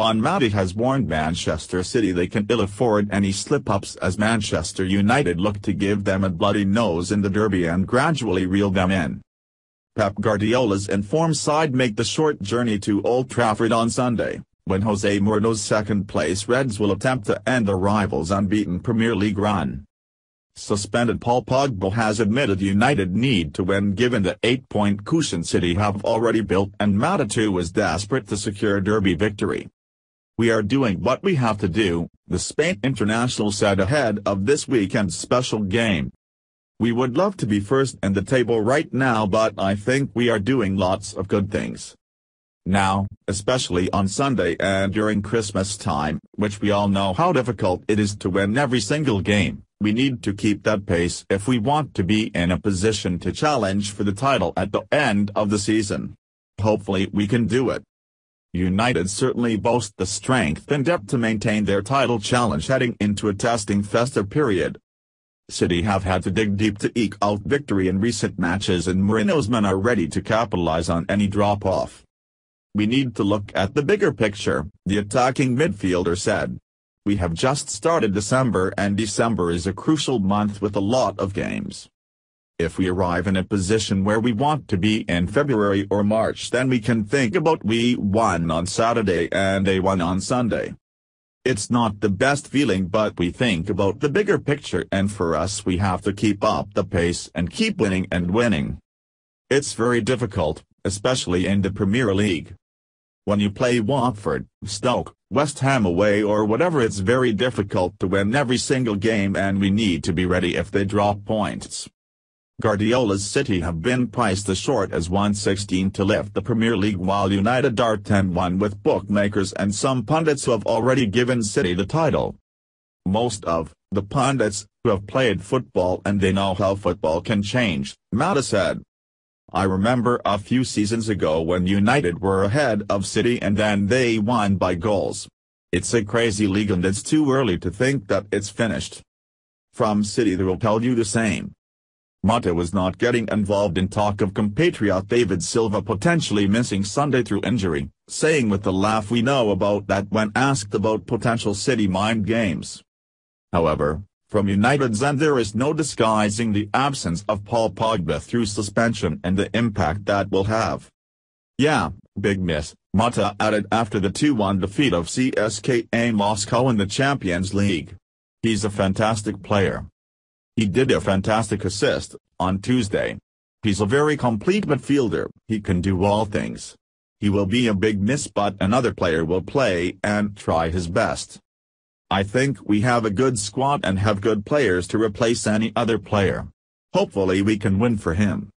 Juan Mata has warned Manchester City they can ill afford any slip-ups as Manchester United look to give them a bloody nose in the derby and gradually reel them in. Pep Guardiola's informed side make the short journey to Old Trafford on Sunday, when Jose Mourinho's second-place Reds will attempt to end the rivals' unbeaten Premier League run. Suspended Paul Pogba has admitted United need to win given the eight-point cushion City have already built and Mata too is desperate to secure derby victory. We are doing what we have to do, the Spain international said ahead of this weekend's special game. We would love to be first in the table right now but I think we are doing lots of good things. Now, especially on Sunday and during Christmas time, which we all know how difficult it is to win every single game. We need to keep that pace if we want to be in a position to challenge for the title at the end of the season. Hopefully we can do it. United certainly boast the strength and depth to maintain their title challenge heading into a testing festive period. City have had to dig deep to eke out victory in recent matches and Mourinho's men are ready to capitalize on any drop-off. We need to look at the bigger picture, the attacking midfielder said. We have just started December and December is a crucial month with a lot of games. If we arrive in a position where we want to be in February or March then we can think about we won on Saturday and they won on Sunday. It's not the best feeling but we think about the bigger picture and for us we have to keep up the pace and keep winning and winning. It's very difficult, especially in the Premier League. When you play Watford, Stoke, West Ham away or whatever it's very difficult to win every single game and we need to be ready if they drop points. Guardiola's City have been priced as short as 116 to lift the Premier League while United are 10-1 with bookmakers and some pundits who have already given City the title. Most of the pundits who have played football and they know how football can change, Mata said. I remember a few seasons ago when United were ahead of City and then they won by goals. It's a crazy league and it's too early to think that it's finished. From City they will tell you the same. Mata was not getting involved in talk of compatriot David Silva potentially missing Sunday through injury, saying with the laugh we know about that when asked about potential City mind games. However, from United's end there is no disguising the absence of Paul Pogba through suspension and the impact that will have. Yeah, big miss, Mata added after the 2-1 defeat of CSKA Moscow in the Champions League. He's a fantastic player. He did a fantastic assist, on Tuesday. He's a very complete midfielder, he can do all things. He will be a big miss but another player will play and try his best. I think we have a good squad and have good players to replace any other player. Hopefully we can win for him.